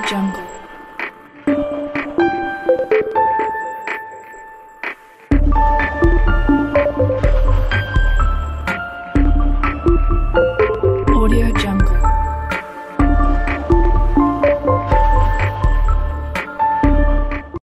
Jungle.